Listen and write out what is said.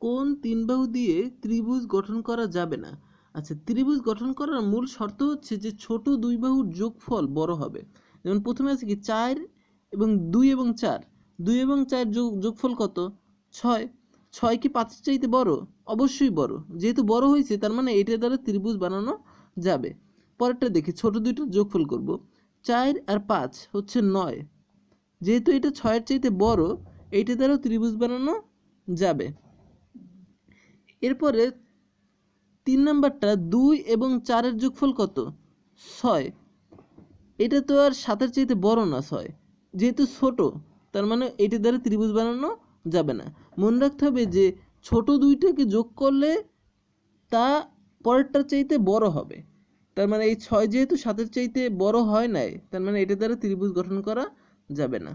কোন তিন বাহু দিয়ে ত্রিভুজ গঠন করা যাবে না? আচ্ছা ত্রিভুজ গঠন করার মূল শর্ত হচ্ছে যে ছোট দুই বাহুর যোগফল বড় হবে। যেমন প্রথমে আছে কি চার এবং দুই এবং চার। দুই এবং চার যোগ, যোগফল কত? ছয়। ছয় কি পাঁচের চাইতে বড়? অবশ্যই বড়। যেহেতু বড় হয়েছে, তার মানে এইটার দ্বারা ত্রিভুজ বানানো যাবে। পরেরটা দেখি, ছোট দুইটার যোগফল করব। চার আর পাঁচ হচ্ছে নয়। যেহেতু এটা ছয়ের চাইতে বড় এইটা দ্বারাও ত্রিভুজ বানানো যাবে। এরপরে তিন নাম্বারটা দুই এবং চারের যোগফল কত? ছয়। এটা তো আর সাতের চাইতে বড় না, ছয়। যেহেতু ছোট, তার মানে এটা দ্বারা ত্রিভুজ বানানো যাবে না। মনে রাখতে হবে যে ছোট দুইটাকে যোগ করলে তা পরেরটার চাইতে বড় হবে। তার মানে এই ছয় যেহেতু সাতের চাইতে বড় হয় নাই, তার মানে এটা দ্বারা ত্রিভুজ গঠন করা যাবে না।